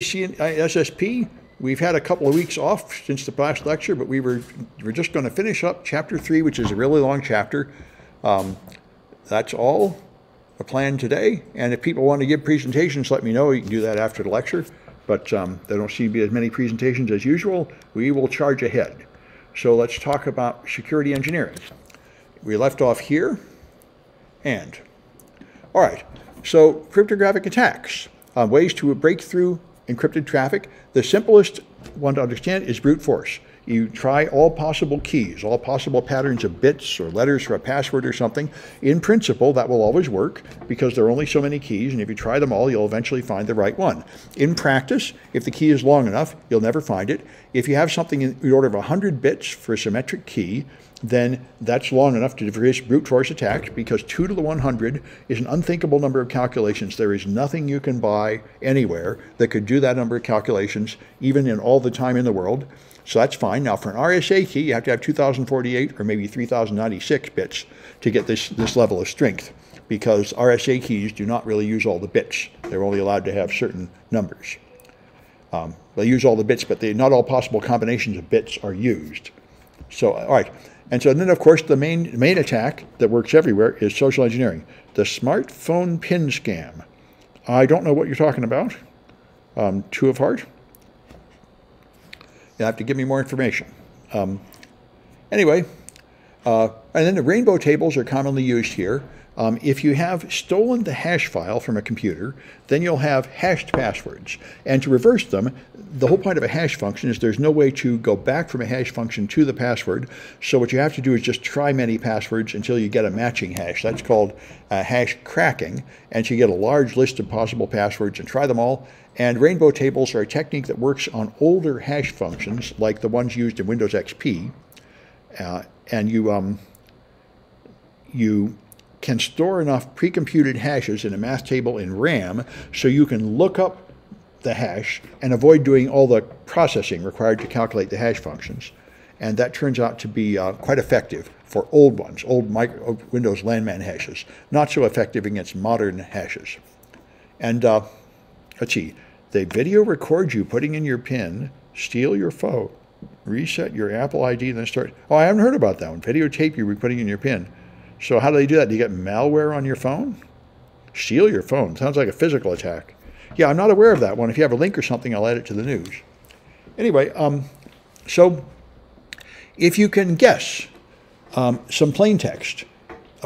SSP, we've had a couple of weeks off since the last lecture, but we were, we're just going to finish up chapter three, which is a really long chapter. Um, that's all the plan today. And if people want to give presentations, let me know. You can do that after the lecture. But um, there don't seem to be as many presentations as usual. We will charge ahead. So let's talk about security engineering. We left off here. And, all right, so cryptographic attacks, uh, ways to break through encrypted traffic. The simplest one to understand is brute force. You try all possible keys, all possible patterns of bits or letters for a password or something. In principle, that will always work because there are only so many keys, and if you try them all, you'll eventually find the right one. In practice, if the key is long enough, you'll never find it. If you have something in the order of 100 bits for a symmetric key, then that's long enough to produce brute force attacks because 2 to the 100 is an unthinkable number of calculations. There is nothing you can buy anywhere that could do that number of calculations, even in all the time in the world. So that's fine. Now, for an RSA key, you have to have 2048 or maybe 3096 bits to get this, this level of strength because RSA keys do not really use all the bits. They're only allowed to have certain numbers. Um, they use all the bits, but they, not all possible combinations of bits are used. So, all right. And so then, of course, the main, main attack that works everywhere is social engineering. The smartphone pin scam. I don't know what you're talking about. Um, two of heart. You have to give me more information. Um, anyway, uh, and then the rainbow tables are commonly used here. Um, if you have stolen the hash file from a computer, then you'll have hashed passwords. And to reverse them, the whole point of a hash function is there's no way to go back from a hash function to the password. So what you have to do is just try many passwords until you get a matching hash. That's called uh, hash cracking. And so you get a large list of possible passwords and try them all. And rainbow tables are a technique that works on older hash functions, like the ones used in Windows XP. Uh, and you um, you can store enough pre-computed hashes in a math table in RAM so you can look up the hash and avoid doing all the processing required to calculate the hash functions. And that turns out to be uh, quite effective for old ones, old micro, Windows LANMAN hashes. Not so effective against modern hashes. And uh, let's see, they video record you putting in your PIN, steal your phone, reset your Apple ID, and then start. Oh, I haven't heard about that one. Videotape you putting in your PIN. So how do they do that? Do you get malware on your phone? Steal your phone. Sounds like a physical attack. Yeah, I'm not aware of that one. If you have a link or something, I'll add it to the news. Anyway, um, so if you can guess um, some plain text,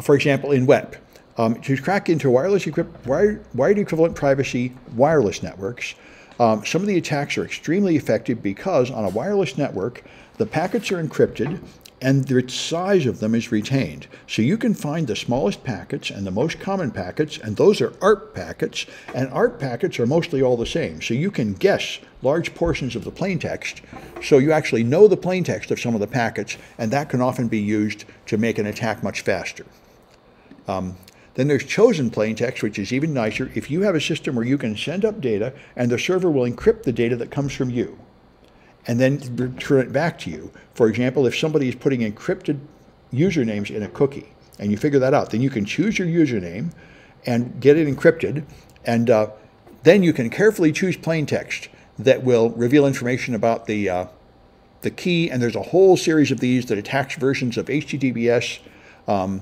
for example, in WEP, um, to crack into wireless wired, wired equivalent privacy wireless networks, um, some of the attacks are extremely effective because on a wireless network, the packets are encrypted and the size of them is retained. So you can find the smallest packets and the most common packets, and those are ARP packets, and ARP packets are mostly all the same. So you can guess large portions of the plain text, so you actually know the plain text of some of the packets, and that can often be used to make an attack much faster. Um, then there's chosen plain text, which is even nicer. If you have a system where you can send up data and the server will encrypt the data that comes from you and then return it back to you. For example, if somebody is putting encrypted usernames in a cookie and you figure that out, then you can choose your username and get it encrypted. And uh, then you can carefully choose plain text that will reveal information about the, uh, the key. And there's a whole series of these that attacks versions of HTTPS. Um,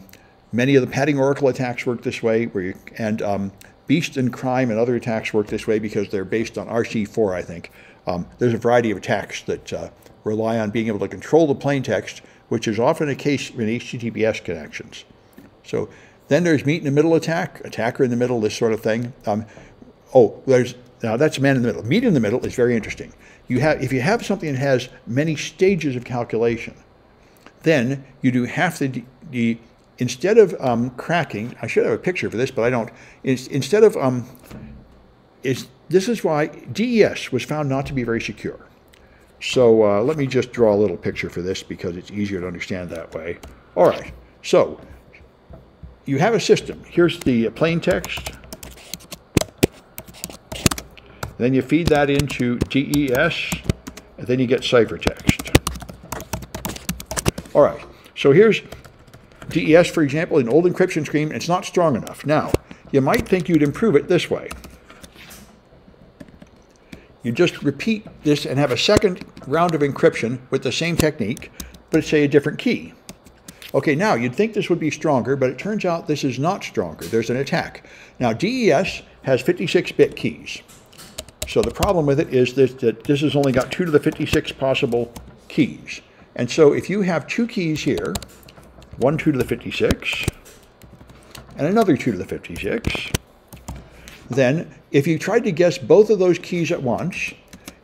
many of the padding oracle attacks work this way, where you, and um, Beast and Crime and other attacks work this way because they're based on RC4, I think. Um, there's a variety of attacks that uh, rely on being able to control the plain text, which is often a case in HTTPS connections. So then there's meet in the middle attack, attacker in the middle, this sort of thing. Um, oh, there's now that's man in the middle. Meet in the middle is very interesting. You have if you have something that has many stages of calculation, then you do half the, the instead of um, cracking. I should have a picture for this, but I don't. Instead of um, is this is why DES was found not to be very secure. So uh, let me just draw a little picture for this because it's easier to understand that way. All right, so you have a system. Here's the plain text. Then you feed that into DES, and then you get ciphertext. All right, so here's DES, for example, an old encryption scheme. It's not strong enough. Now, you might think you'd improve it this way. You just repeat this and have a second round of encryption with the same technique, but say a different key. Okay, now you'd think this would be stronger, but it turns out this is not stronger. There's an attack. Now, DES has 56 bit keys. So the problem with it is that, that this has only got 2 to the 56 possible keys. And so if you have two keys here, one 2 to the 56, and another 2 to the 56, then if you tried to guess both of those keys at once,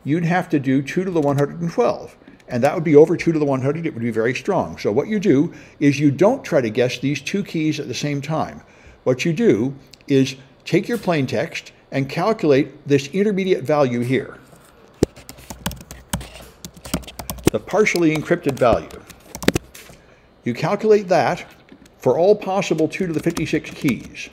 you'd have to do 2 to the 112 and that would be over 2 to the 100. It would be very strong. So what you do is you don't try to guess these two keys at the same time. What you do is take your plain text and calculate this intermediate value here, the partially encrypted value. You calculate that for all possible 2 to the 56 keys.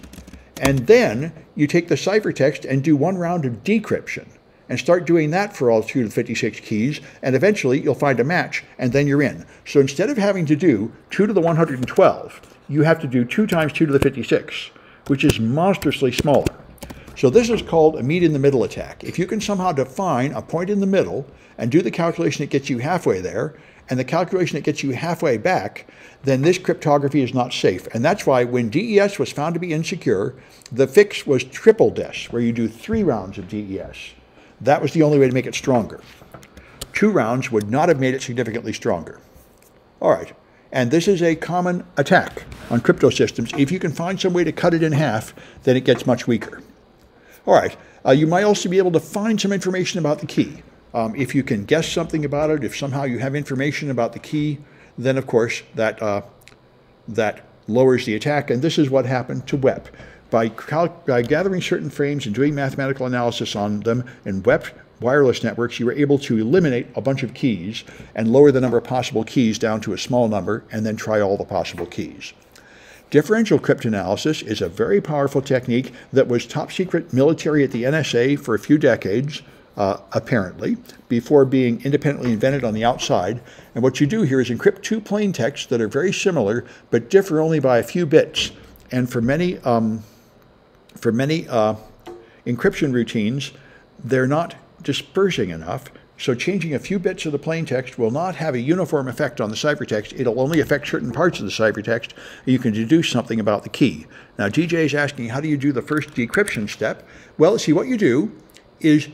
And then you take the ciphertext and do one round of decryption and start doing that for all 2 to the 56 keys, and eventually you'll find a match, and then you're in. So instead of having to do 2 to the 112, you have to do 2 times 2 to the 56, which is monstrously smaller. So this is called a meet in the middle attack. If you can somehow define a point in the middle and do the calculation that gets you halfway there, and the calculation that gets you halfway back, then this cryptography is not safe. And that's why when DES was found to be insecure, the fix was triple DES, where you do three rounds of DES. That was the only way to make it stronger. Two rounds would not have made it significantly stronger. All right, and this is a common attack on crypto systems. If you can find some way to cut it in half, then it gets much weaker. All right, uh, you might also be able to find some information about the key. Um, if you can guess something about it, if somehow you have information about the key, then of course that, uh, that lowers the attack. And this is what happened to WEP by, by gathering certain frames and doing mathematical analysis on them in WEP wireless networks, you were able to eliminate a bunch of keys and lower the number of possible keys down to a small number and then try all the possible keys. Differential cryptanalysis is a very powerful technique that was top secret military at the NSA for a few decades, uh, apparently, before being independently invented on the outside. And what you do here is encrypt two plain texts that are very similar but differ only by a few bits. And for many um, for many uh, encryption routines, they're not dispersing enough. So changing a few bits of the plain text will not have a uniform effect on the ciphertext. It'll only affect certain parts of the ciphertext. You can deduce something about the key. Now, DJ is asking, how do you do the first decryption step? Well, see, what you do is,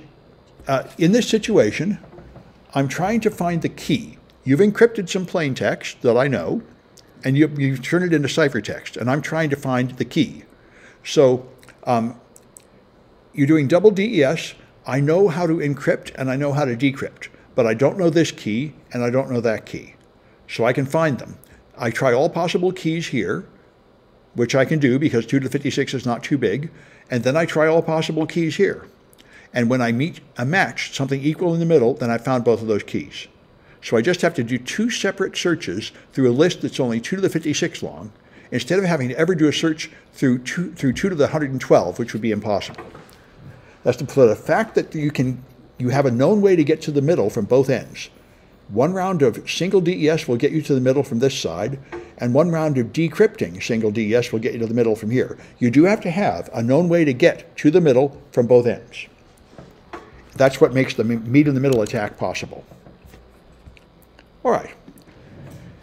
uh, in this situation, I'm trying to find the key. You've encrypted some plain text that I know, and you, you turn it into ciphertext, and I'm trying to find the key. So um, you're doing double DES. I know how to encrypt and I know how to decrypt, but I don't know this key and I don't know that key. So I can find them. I try all possible keys here, which I can do because 2 to the 56 is not too big, and then I try all possible keys here. And when I meet a match, something equal in the middle, then I found both of those keys. So I just have to do two separate searches through a list that's only 2 to the 56 long, instead of having to ever do a search through two, through 2 to the 112, which would be impossible. That's the, the fact that you can you have a known way to get to the middle from both ends. One round of single DES will get you to the middle from this side, and one round of decrypting single DES will get you to the middle from here. You do have to have a known way to get to the middle from both ends. That's what makes the meet in the middle attack possible. All right.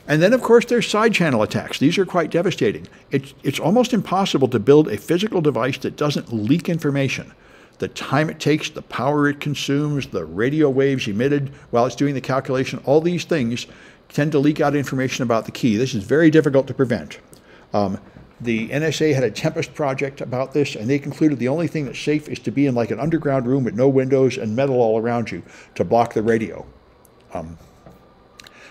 And then, of course, there's side channel attacks. These are quite devastating. It's, it's almost impossible to build a physical device that doesn't leak information. The time it takes, the power it consumes, the radio waves emitted while it's doing the calculation, all these things tend to leak out information about the key. This is very difficult to prevent. Um, the NSA had a Tempest project about this, and they concluded the only thing that's safe is to be in like an underground room with no windows and metal all around you to block the radio. Um,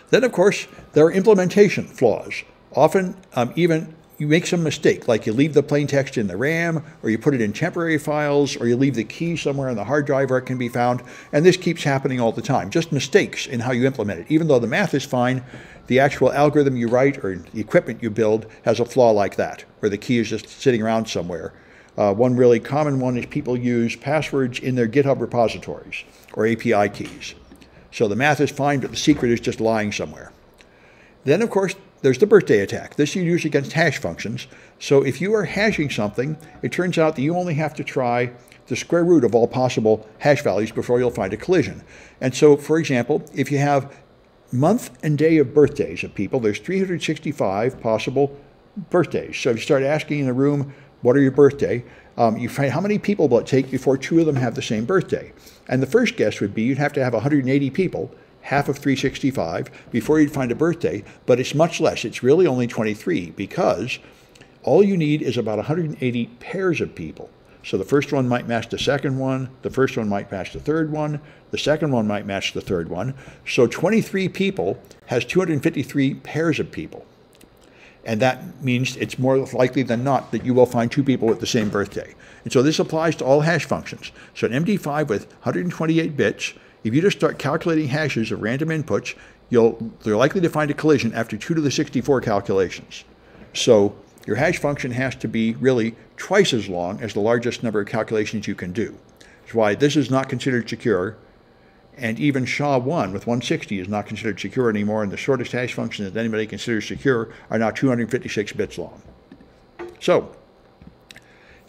then, of course, there are implementation flaws. Often, um, even you make some mistake, like you leave the plain text in the RAM, or you put it in temporary files, or you leave the key somewhere on the hard drive where it can be found. And this keeps happening all the time. Just mistakes in how you implement it. Even though the math is fine, the actual algorithm you write or the equipment you build has a flaw like that, where the key is just sitting around somewhere. Uh, one really common one is people use passwords in their GitHub repositories or API keys. So the math is fine, but the secret is just lying somewhere. Then, of course, there's the birthday attack. This you use against hash functions. So if you are hashing something, it turns out that you only have to try the square root of all possible hash values before you'll find a collision. And so, for example, if you have month and day of birthdays of people, there's 365 possible birthdays. So if you start asking in a room, what are your birthday? Um, you find how many people will it take before two of them have the same birthday? And the first guess would be you'd have to have 180 people, half of 365, before you'd find a birthday, but it's much less. It's really only 23 because all you need is about 180 pairs of people. So the first one might match the second one, the first one might match the third one, the second one might match the third one. So 23 people has 253 pairs of people. And that means it's more likely than not that you will find two people with the same birthday. And so this applies to all hash functions. So an MD5 with 128 bits, if you just start calculating hashes of random inputs, you'll, you're likely to find a collision after 2 to the 64 calculations. So your hash function has to be really twice as long as the largest number of calculations you can do. That's why this is not considered secure and even SHA-1 with 160 is not considered secure anymore, and the shortest hash functions that anybody considers secure are now 256 bits long. So,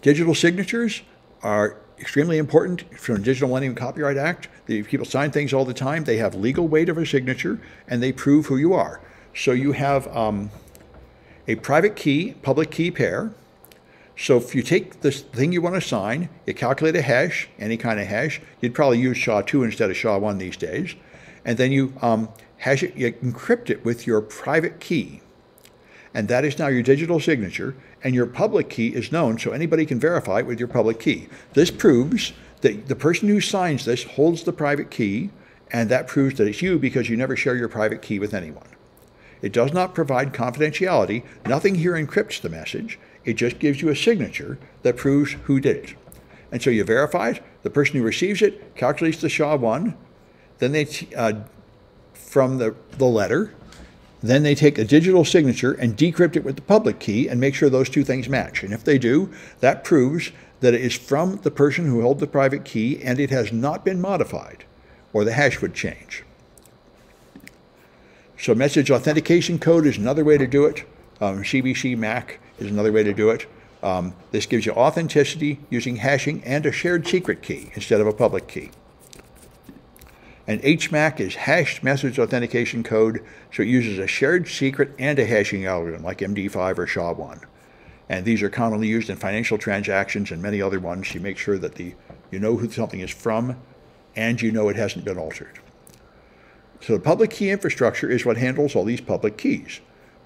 digital signatures are extremely important from the Digital Millennium Copyright Act. The people sign things all the time. They have legal weight of a signature, and they prove who you are. So you have um, a private key, public key pair, so if you take this thing you want to sign, you calculate a hash, any kind of hash. You'd probably use SHA-2 instead of SHA-1 these days. And then you um, hash it, you encrypt it with your private key. And that is now your digital signature. And your public key is known, so anybody can verify it with your public key. This proves that the person who signs this holds the private key, and that proves that it's you because you never share your private key with anyone. It does not provide confidentiality. Nothing here encrypts the message. It just gives you a signature that proves who did it. And so you verify it. The person who receives it calculates the SHA-1. Then they, uh, from the, the letter, then they take a digital signature and decrypt it with the public key and make sure those two things match. And if they do, that proves that it is from the person who held the private key and it has not been modified, or the hash would change. So message authentication code is another way to do it. Um, CBC MAC is another way to do it. Um, this gives you authenticity using hashing and a shared secret key instead of a public key. And HMAC is hashed message authentication code, so it uses a shared secret and a hashing algorithm like MD5 or SHA-1. And these are commonly used in financial transactions and many other ones to make sure that the you know who something is from and you know it hasn't been altered. So the public key infrastructure is what handles all these public keys.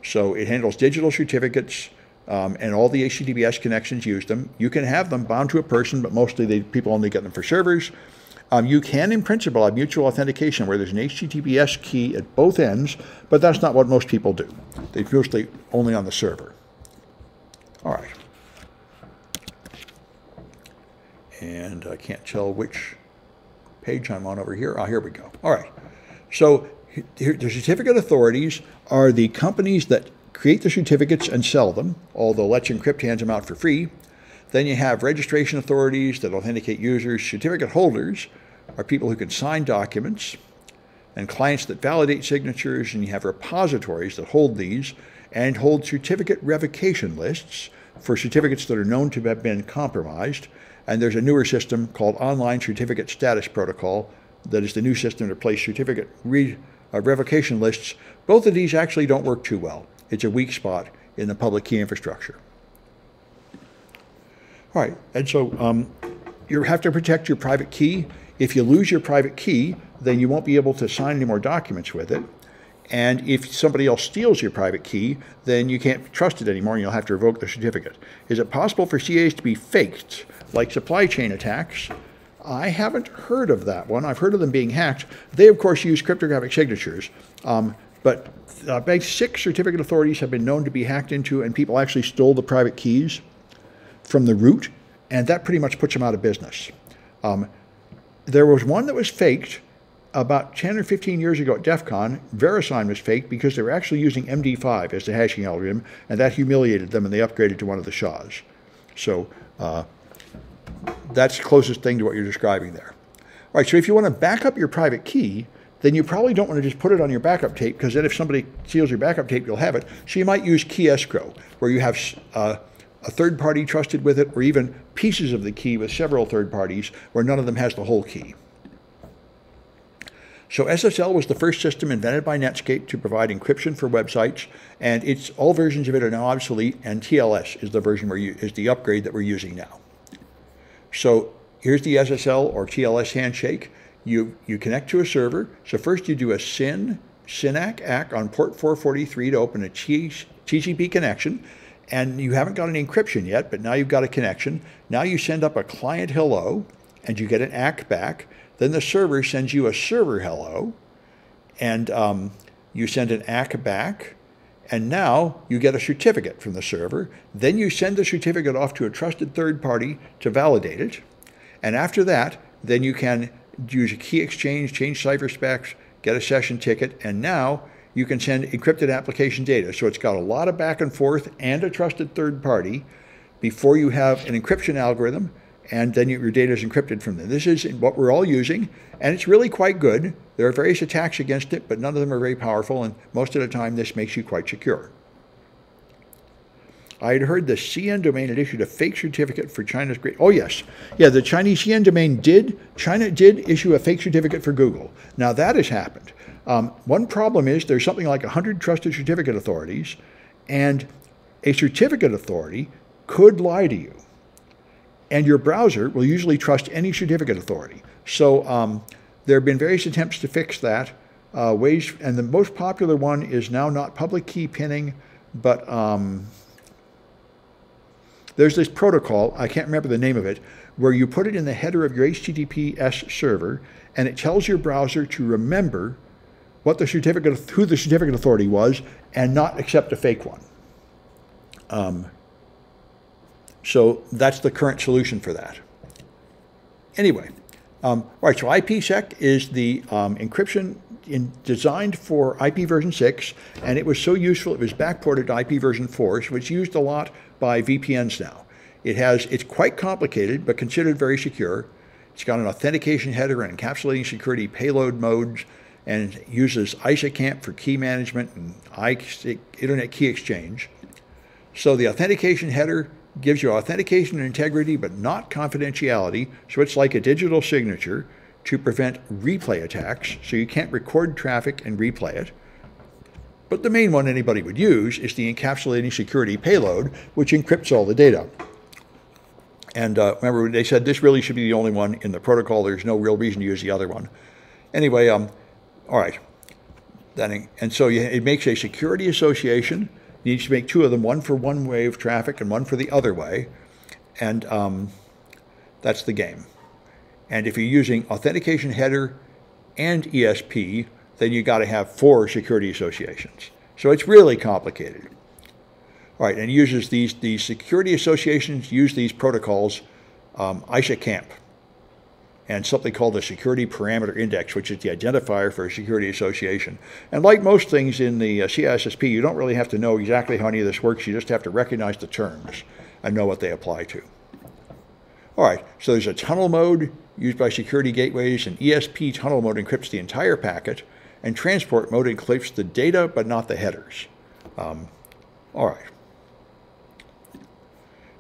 So it handles digital certificates, um, and all the HTTPS connections use them. You can have them bound to a person, but mostly they, people only get them for servers. Um, you can, in principle, have mutual authentication where there's an HTTPS key at both ends, but that's not what most people do. They mostly only on the server. All right. And I can't tell which page I'm on over here. Ah, here we go. All right. So here, the certificate authorities are the companies that create the certificates and sell them, although Let's Encrypt hands them out for free. Then you have registration authorities that authenticate users. Certificate holders are people who can sign documents, and clients that validate signatures, and you have repositories that hold these and hold certificate revocation lists for certificates that are known to have been compromised. And there's a newer system called Online Certificate Status Protocol that is the new system to place certificate re, uh, revocation lists. Both of these actually don't work too well. It's a weak spot in the public key infrastructure. Right, and so um, you have to protect your private key. If you lose your private key, then you won't be able to sign any more documents with it. And if somebody else steals your private key, then you can't trust it anymore and you'll have to revoke the certificate. Is it possible for CAs to be faked, like supply chain attacks? I haven't heard of that one. I've heard of them being hacked. They, of course, use cryptographic signatures. Um, but uh, six certificate authorities have been known to be hacked into, and people actually stole the private keys from the root, and that pretty much puts them out of business. Um, there was one that was faked about 10 or 15 years ago at DEF CON. VeriSign was faked because they were actually using MD5 as the hashing algorithm, and that humiliated them, and they upgraded to one of the SHAs. So uh, that's the closest thing to what you're describing there. All right, so if you want to back up your private key, then you probably don't want to just put it on your backup tape because then if somebody steals your backup tape, you'll have it. So you might use key escrow, where you have uh, a third party trusted with it, or even pieces of the key with several third parties where none of them has the whole key. So SSL was the first system invented by Netscape to provide encryption for websites, and it's all versions of it are now obsolete, and TLS is the version we're is the upgrade that we're using now. So here's the SSL or TLS handshake. You you connect to a server. So first you do a SYN SYN-ACK ACK on port 443 to open a TCP connection, and you haven't got an encryption yet, but now you've got a connection. Now you send up a client hello, and you get an ACK back. Then the server sends you a server hello, and um, you send an ACK back, and now you get a certificate from the server. Then you send the certificate off to a trusted third party to validate it. And after that, then you can use a key exchange, change cipher specs, get a session ticket, and now you can send encrypted application data. So it's got a lot of back and forth and a trusted third party before you have an encryption algorithm and then your data is encrypted from there. This is what we're all using, and it's really quite good. There are various attacks against it, but none of them are very powerful, and most of the time this makes you quite secure. I had heard the CN domain had issued a fake certificate for China's great. Oh yes, yeah, the Chinese CN domain did. China did issue a fake certificate for Google. Now that has happened. Um, one problem is there's something like 100 trusted certificate authorities, and a certificate authority could lie to you and your browser will usually trust any certificate authority. So um, there have been various attempts to fix that. Uh, ways, and the most popular one is now not public key pinning, but um, there's this protocol, I can't remember the name of it, where you put it in the header of your HTTPS server, and it tells your browser to remember what the certificate, who the certificate authority was, and not accept a fake one. Um, so that's the current solution for that. Anyway, um, all right, so IPsec is the um, encryption in, designed for IP version 6, and it was so useful it was backported to IP version 4, so it's used a lot by VPNs now. It has, it's quite complicated, but considered very secure. It's got an authentication header and encapsulating security payload modes, and uses ISAKMP for key management and Internet key exchange. So the authentication header gives you authentication and integrity, but not confidentiality. So it's like a digital signature to prevent replay attacks. So you can't record traffic and replay it. But the main one anybody would use is the encapsulating security payload, which encrypts all the data. And uh, remember, they said this really should be the only one in the protocol. There's no real reason to use the other one. Anyway, um, all right. Then, and so you, it makes a security association you need to make two of them, one for one way of traffic and one for the other way. And um, that's the game. And if you're using authentication header and ESP, then you got to have four security associations. So it's really complicated. All right, and uses these, these security associations use these protocols, um, ISAKMP and something called the Security Parameter Index, which is the identifier for a security association. And like most things in the uh, CISSP, you don't really have to know exactly how any of this works. You just have to recognize the terms and know what they apply to. All right, so there's a tunnel mode used by security gateways, and ESP tunnel mode encrypts the entire packet, and transport mode encrypts the data but not the headers. Um, all right.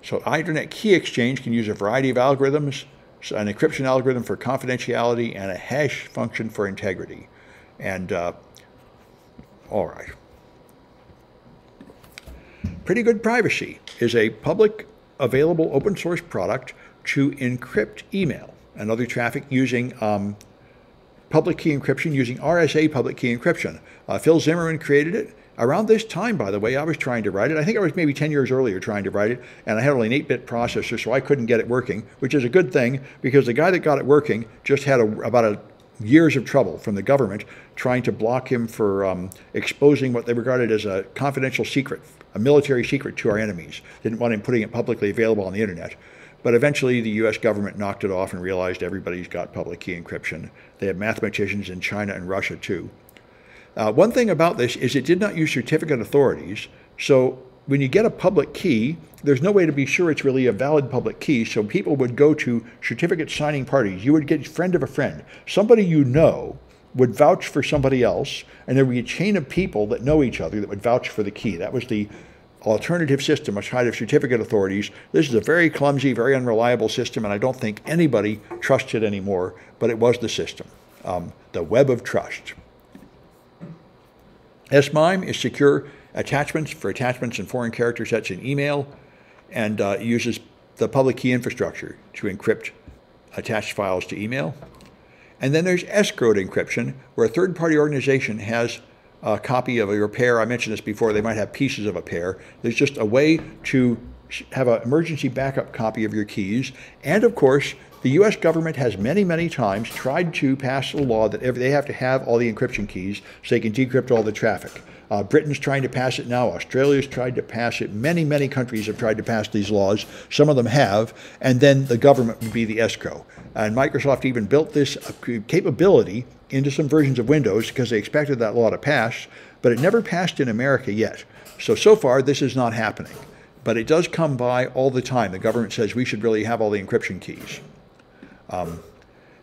So Internet Key Exchange can use a variety of algorithms an encryption algorithm for confidentiality and a hash function for integrity. And uh, all right. Pretty Good Privacy is a public available open source product to encrypt email and other traffic using um, public key encryption using RSA public key encryption. Uh, Phil Zimmermann created it. Around this time, by the way, I was trying to write it. I think I was maybe 10 years earlier trying to write it, and I had only an 8 bit processor, so I couldn't get it working, which is a good thing because the guy that got it working just had a, about a years of trouble from the government trying to block him for um, exposing what they regarded as a confidential secret, a military secret to our enemies. Didn't want him putting it publicly available on the internet. But eventually, the US government knocked it off and realized everybody's got public key encryption. They have mathematicians in China and Russia, too. Uh, one thing about this is it did not use certificate authorities. So when you get a public key, there's no way to be sure it's really a valid public key. So people would go to certificate signing parties. You would get friend of a friend. Somebody you know would vouch for somebody else, and there would be a chain of people that know each other that would vouch for the key. That was the alternative system outside of certificate authorities. This is a very clumsy, very unreliable system, and I don't think anybody trusts it anymore, but it was the system, um, the web of trust. S/MIME is secure attachments for attachments and foreign character sets in email and uh, uses the public key infrastructure to encrypt attached files to email. And then there's escrowed encryption, where a third party organization has a copy of your pair. I mentioned this before, they might have pieces of a pair. There's just a way to have an emergency backup copy of your keys. And of course, the US government has many, many times tried to pass a law that they have to have all the encryption keys so they can decrypt all the traffic. Uh, Britain's trying to pass it now. Australia's tried to pass it. Many, many countries have tried to pass these laws. Some of them have. And then the government would be the escrow. And Microsoft even built this uh, capability into some versions of Windows because they expected that law to pass, but it never passed in America yet. So, so far, this is not happening. But it does come by all the time. The government says we should really have all the encryption keys. Um,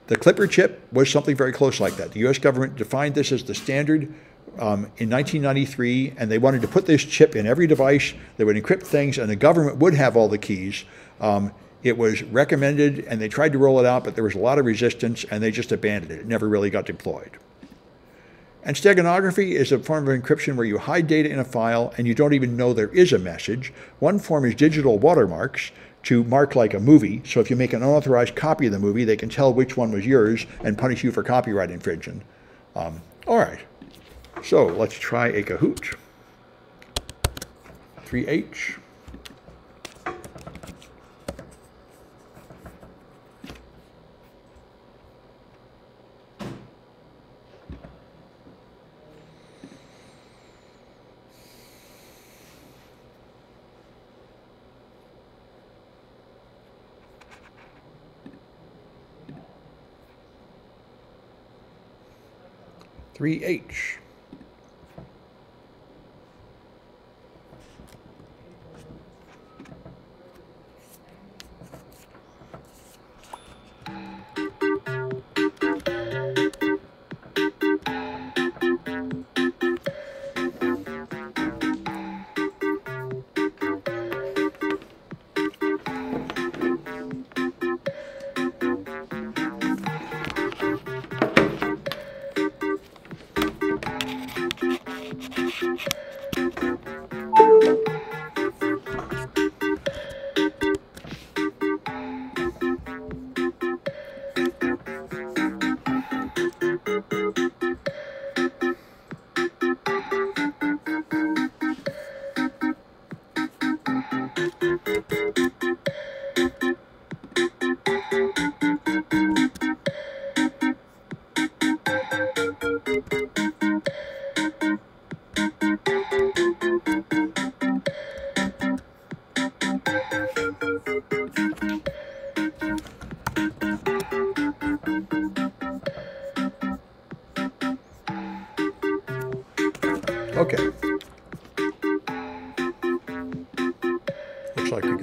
the Clipper chip was something very close like that. The US government defined this as the standard um, in 1993, and they wanted to put this chip in every device that would encrypt things, and the government would have all the keys. Um, it was recommended, and they tried to roll it out, but there was a lot of resistance, and they just abandoned it. It never really got deployed. And steganography is a form of encryption where you hide data in a file and you don't even know there is a message. One form is digital watermarks to mark like a movie. So if you make an unauthorized copy of the movie, they can tell which one was yours and punish you for copyright infringement. Um, all right. So let's try a Kahoot. 3H. 3H.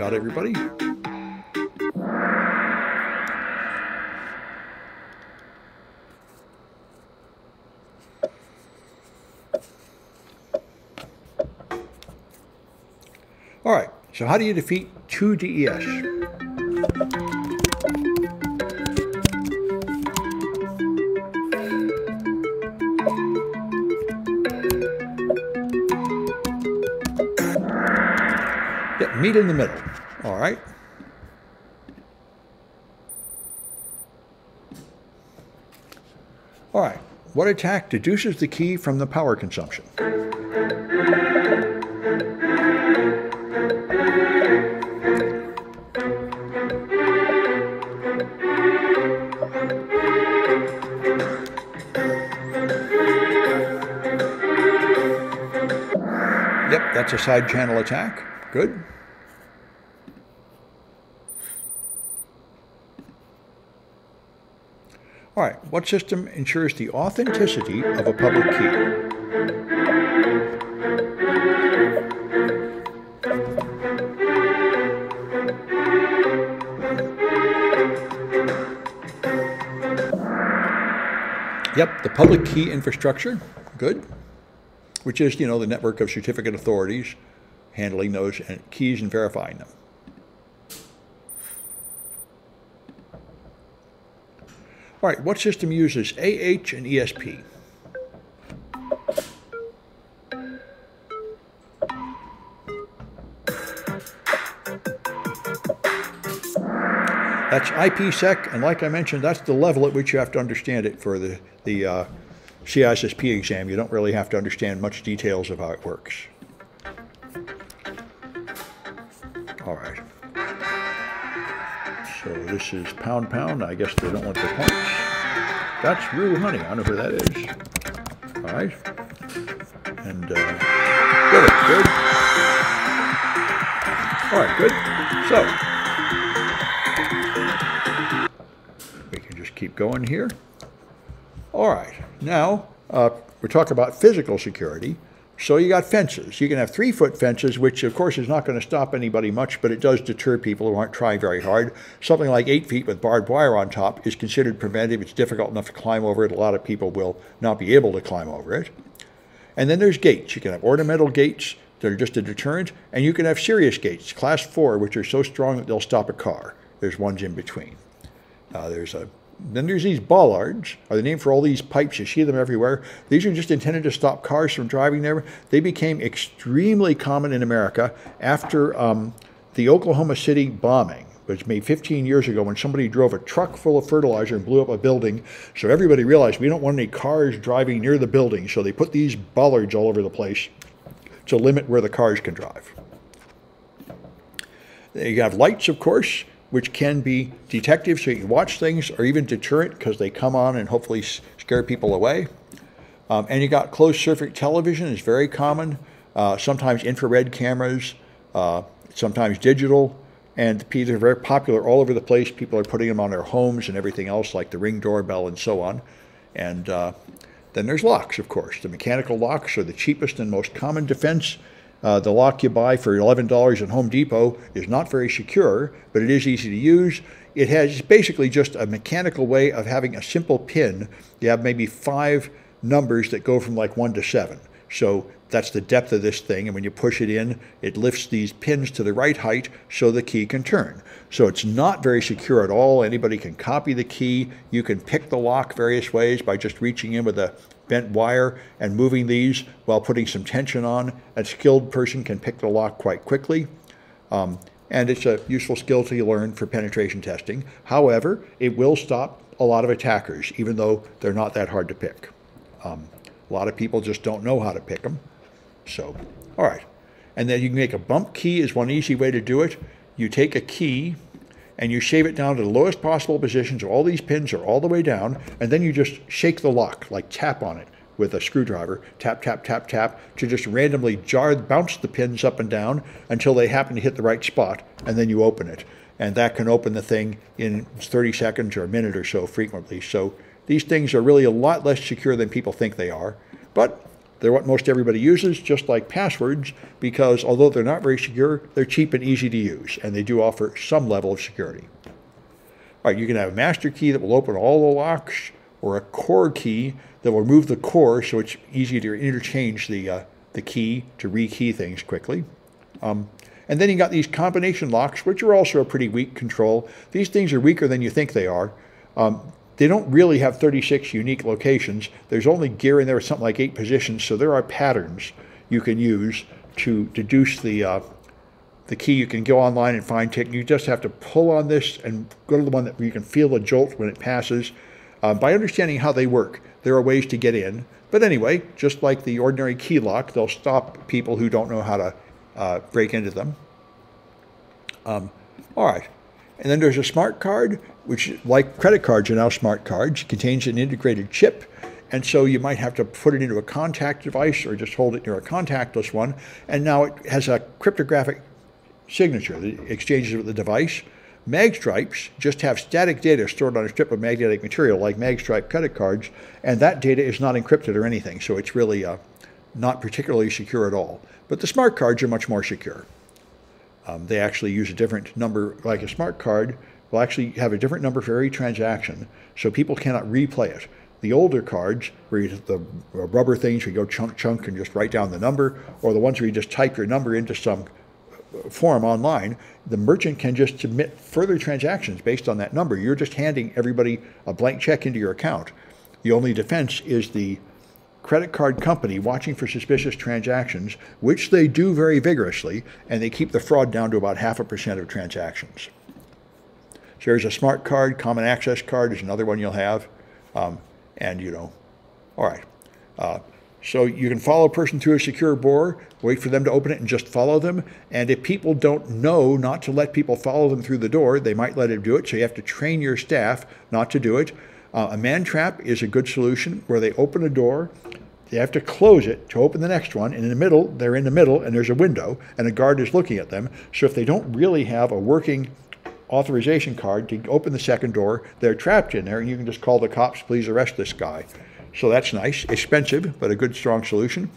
Got everybody. All right, so how do you defeat two DES? Meet in the middle. All right. All right. What attack deduces the key from the power consumption? Yep, that's a side channel attack. Good. All right, what system ensures the authenticity of a public key? Yep, the public key infrastructure, good, which is, you know, the network of certificate authorities handling those keys and verifying them. All right, what system uses AH and ESP? That's IPsec, and like I mentioned, that's the level at which you have to understand it for the, the uh, CISSP exam. You don't really have to understand much details of how it works. This is pound pound. I guess they don't want the points. That's Rue Honey. I don't know who that is. All right. And uh, good, good. All right, good. So we can just keep going here. All right, now uh, we're talking about physical security. So you got fences. You can have three foot fences, which of course is not going to stop anybody much, but it does deter people who aren't trying very hard. Something like eight feet with barbed wire on top is considered preventive. It's difficult enough to climb over it. A lot of people will not be able to climb over it. And then there's gates. You can have ornamental gates that are just a deterrent, and you can have serious gates, class four, which are so strong that they'll stop a car. There's ones in between. Uh, there's a then there's these bollards, are the name for all these pipes. You see them everywhere. These are just intended to stop cars from driving there. They became extremely common in America after um, the Oklahoma City bombing, which made 15 years ago when somebody drove a truck full of fertilizer and blew up a building. So everybody realized we don't want any cars driving near the building. So they put these bollards all over the place to limit where the cars can drive. You have lights, of course which can be detective, so you can watch things, or even deterrent because they come on and hopefully scare people away. Um, and you got closed circuit television is very common. Uh, sometimes infrared cameras, uh, sometimes digital, and they're very popular all over the place. People are putting them on their homes and everything else, like the Ring doorbell and so on. And uh, then there's locks, of course. The mechanical locks are the cheapest and most common defense uh, the lock you buy for $11 at Home Depot is not very secure, but it is easy to use. It has basically just a mechanical way of having a simple pin. You have maybe five numbers that go from like one to seven. So that's the depth of this thing. And when you push it in, it lifts these pins to the right height so the key can turn. So it's not very secure at all. Anybody can copy the key. You can pick the lock various ways by just reaching in with a bent wire and moving these while putting some tension on. A skilled person can pick the lock quite quickly. Um, and it's a useful skill to learn for penetration testing. However, it will stop a lot of attackers, even though they're not that hard to pick. Um, a lot of people just don't know how to pick them. So, all right. And then you can make a bump key is one easy way to do it. You take a key and you shave it down to the lowest possible position so all these pins are all the way down, and then you just shake the lock, like tap on it with a screwdriver, tap, tap, tap, tap, to just randomly jar, bounce the pins up and down until they happen to hit the right spot, and then you open it. And that can open the thing in 30 seconds or a minute or so frequently. So these things are really a lot less secure than people think they are. But they're what most everybody uses, just like passwords, because although they're not very secure, they're cheap and easy to use, and they do offer some level of security. All right, you can have a master key that will open all the locks, or a core key that will remove the core, so it's easy to interchange the, uh, the key to rekey things quickly. Um, and then you got these combination locks, which are also a pretty weak control. These things are weaker than you think they are. Um, they don't really have 36 unique locations. There's only gear in there with something like eight positions, so there are patterns you can use to deduce the uh, the key. You can go online and find it. You just have to pull on this and go to the one that you can feel the jolt when it passes. Uh, by understanding how they work, there are ways to get in. But anyway, just like the ordinary key lock, they'll stop people who don't know how to uh, break into them. Um, all right. And then there's a smart card, which, like credit cards are now smart cards, it contains an integrated chip. And so you might have to put it into a contact device or just hold it near a contactless one. And now it has a cryptographic signature that exchanges with the device. Magstripes just have static data stored on a strip of magnetic material like Magstripe credit cards, and that data is not encrypted or anything, so it's really uh, not particularly secure at all. But the smart cards are much more secure. Um, they actually use a different number, like a smart card will actually have a different number for every transaction, so people cannot replay it. the older cards where you the rubber things you go chunk chunk and just write down the number, or the ones where you just type your number into some form online, the merchant can just submit further transactions based on that number. You're just handing everybody a blank check into your account. The only defense is the credit card company watching for suspicious transactions, which they do very vigorously, and they keep the fraud down to about half a percent of transactions. So there's a smart card, common access card is another one you'll have. Um, and, you know, all right. Uh, so you can follow a person through a secure bore, wait for them to open it and just follow them. And if people don't know not to let people follow them through the door, they might let them do it. So you have to train your staff not to do it. Uh, a man trap is a good solution where they open a door, they have to close it to open the next one, and in the middle, they're in the middle, and there's a window, and a guard is looking at them. So if they don't really have a working authorization card to open the second door, they're trapped in there, and you can just call the cops, please arrest this guy. So that's nice, expensive, but a good, strong solution.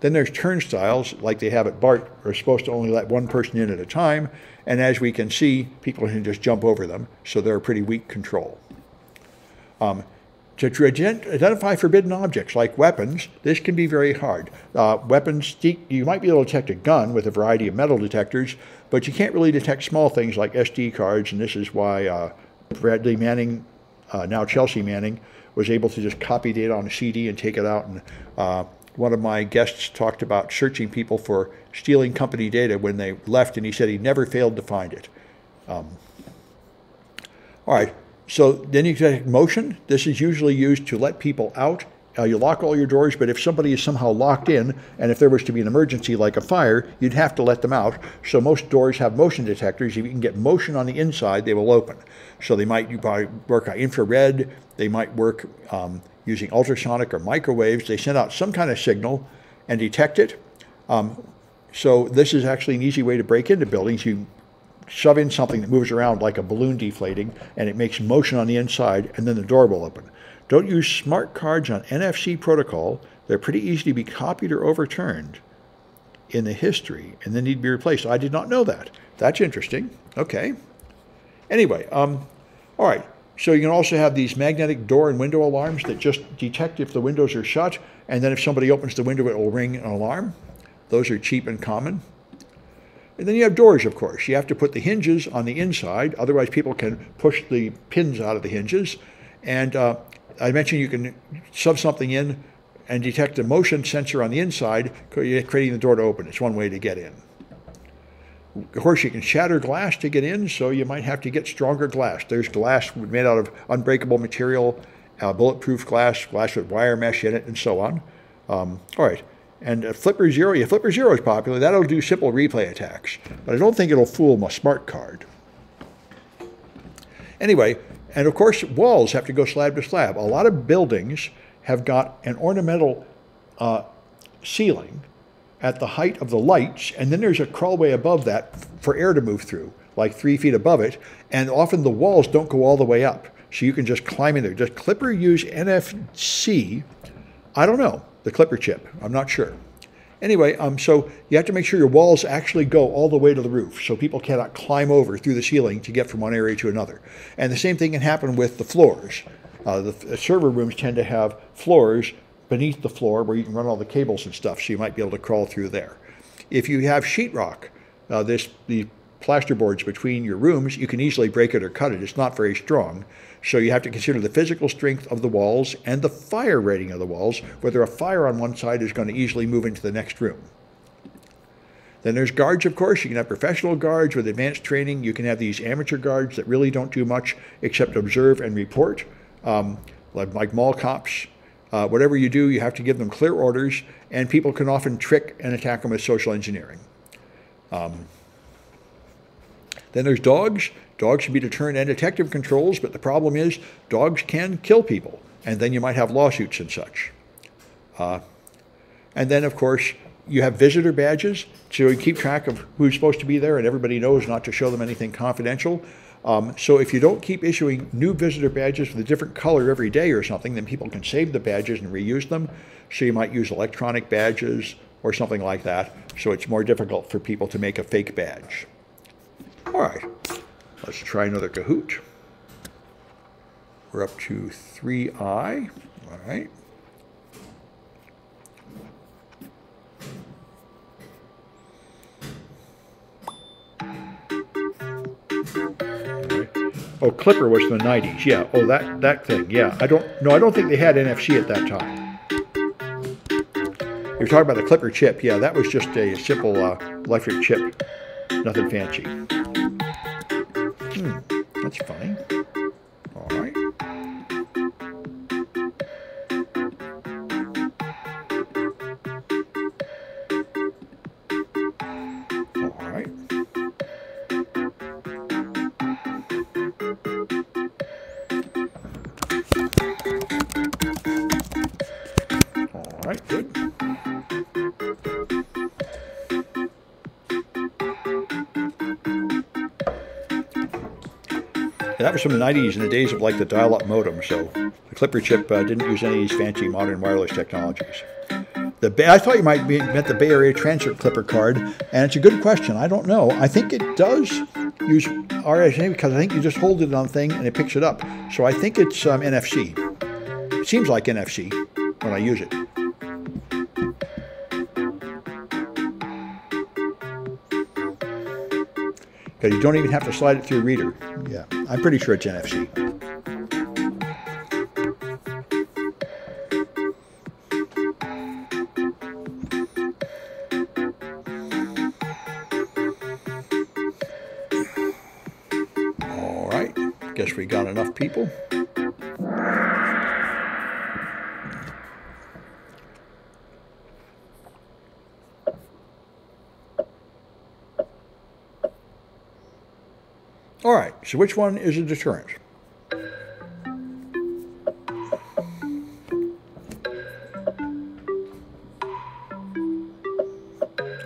Then there's turnstiles, like they have at BART, are supposed to only let one person in at a time, and as we can see, people can just jump over them, so they're a pretty weak control. Um, to, identify forbidden objects like weapons, this can be very hard. Uh, weapons, you might be able to detect a gun with a variety of metal detectors, but you can't really detect small things like SD cards, and this is why uh, Bradley Manning, uh, now Chelsea Manning, was able to just copy data on a CD and take it out. And uh, one of my guests talked about searching people for stealing company data when they left, and he said he never failed to find it. Um, all right, so then you detect motion. This is usually used to let people out. Uh, you lock all your doors, but if somebody is somehow locked in, and if there was to be an emergency like a fire, you'd have to let them out. So most doors have motion detectors. If you can get motion on the inside, they will open. So they might you probably work on infrared. They might work um, using ultrasonic or microwaves. They send out some kind of signal and detect it. Um, so this is actually an easy way to break into buildings. You shove in something that moves around like a balloon deflating, and it makes motion on the inside, and then the door will open. Don't use smart cards on NFC protocol. They're pretty easy to be copied or overturned in the history, and then need to be replaced. I did not know that. That's interesting. Okay. Anyway, um, all right. So you can also have these magnetic door and window alarms that just detect if the windows are shut, and then if somebody opens the window, it will ring an alarm. Those are cheap and common. And then you have doors, of course. You have to put the hinges on the inside, otherwise people can push the pins out of the hinges. And uh, I mentioned you can shove something in and detect a motion sensor on the inside, creating the door to open. It's one way to get in. Of course, you can shatter glass to get in, so you might have to get stronger glass. There's glass made out of unbreakable material, uh, bulletproof glass, glass with wire mesh in it, and so on. Um, all right. And Flipper Zero, yeah, Flipper Zero is popular. That'll do simple replay attacks, but I don't think it'll fool my smart card. Anyway, and of course, walls have to go slab to slab. A lot of buildings have got an ornamental uh, ceiling at the height of the lights, and then there's a crawlway above that for air to move through, like three feet above it, and often the walls don't go all the way up, so you can just climb in there. Does Clipper use NFC? I don't know the clipper chip. I'm not sure. Anyway, um, so you have to make sure your walls actually go all the way to the roof so people cannot climb over through the ceiling to get from one area to another. And the same thing can happen with the floors. Uh, the, the server rooms tend to have floors beneath the floor where you can run all the cables and stuff, so you might be able to crawl through there. If you have sheetrock, uh, this the plasterboards between your rooms, you can easily break it or cut it. It's not very strong. So you have to consider the physical strength of the walls and the fire rating of the walls, whether a fire on one side is going to easily move into the next room. Then there's guards, of course. You can have professional guards with advanced training. You can have these amateur guards that really don't do much except observe and report, um, like, like mall cops. Uh, whatever you do, you have to give them clear orders, and people can often trick and attack them with social engineering. Um, then there's dogs. Dogs should be deterrent and detective controls, but the problem is dogs can kill people, and then you might have lawsuits and such. Uh, and then, of course, you have visitor badges, so you keep track of who's supposed to be there, and everybody knows not to show them anything confidential. Um, so if you don't keep issuing new visitor badges with a different color every day or something, then people can save the badges and reuse them. So you might use electronic badges or something like that, so it's more difficult for people to make a fake badge. All right, let's try another Kahoot. We're up to 3i. All right. Oh, Clipper was the 90s. Yeah. Oh, that that thing. Yeah. I don't. No, I don't think they had NFC at that time. You're talking about the Clipper chip. Yeah, that was just a simple uh, electric chip. Nothing fancy. Hmm. That's fine. All right. That was from the 90s in the days of like the dial-up modem, so the Clipper chip uh, didn't use any of these fancy modern wireless technologies. The I thought you might be, meant the Bay Area Transit Clipper card, and it's a good question. I don't know. I think it does use RSA because I think you just hold it on thing and it picks it up. So I think it's um, NFC. It seems like NFC when I use it. Because you don't even have to slide it through a reader. Yeah, I'm pretty sure it's NFC. All right, guess we got enough people. All right, so which one is a deterrent?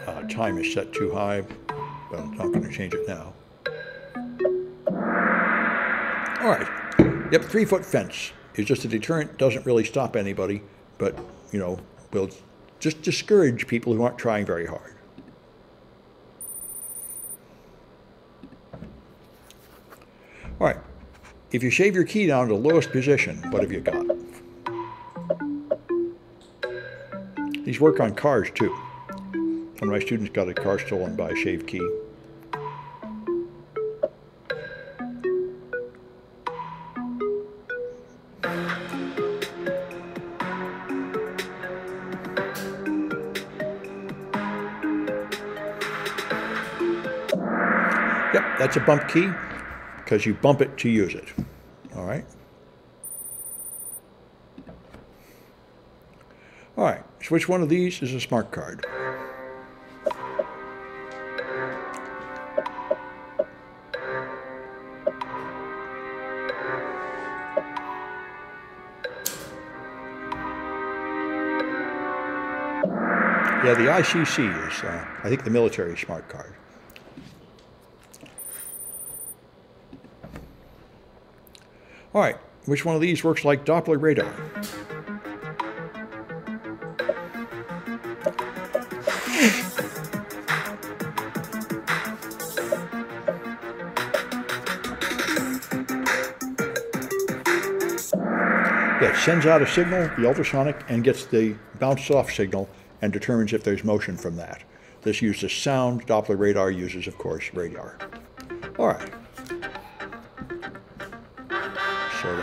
Uh, time is set too high, but I'm not going to change it now. All right. Yep, three foot fence is just a deterrent. Doesn't really stop anybody, but you know will just discourage people who aren't trying very hard. All right. If you shave your key down to the lowest position, what have you got? These work on cars too. One of my students got a car stolen by a shave key. Yep, that's a bump key because you bump it to use it. All right. All right, so which one of these is a smart card? Yeah, the ICC is, uh, I think, the military smart card. All right, which one of these works like Doppler radar? Yeah, it sends out a signal, the ultrasonic, and gets the bounced off signal and determines if there's motion from that. This uses sound. Doppler radar uses, of course, radar. All right.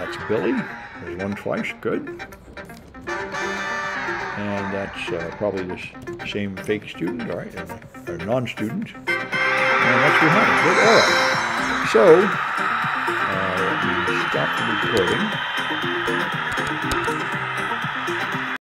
That's Billy. There's one twice. Good. And that's uh, probably the same fake student, all right, or, non-student. And that's behind. Good. All right. So, uh, let me stop the recording.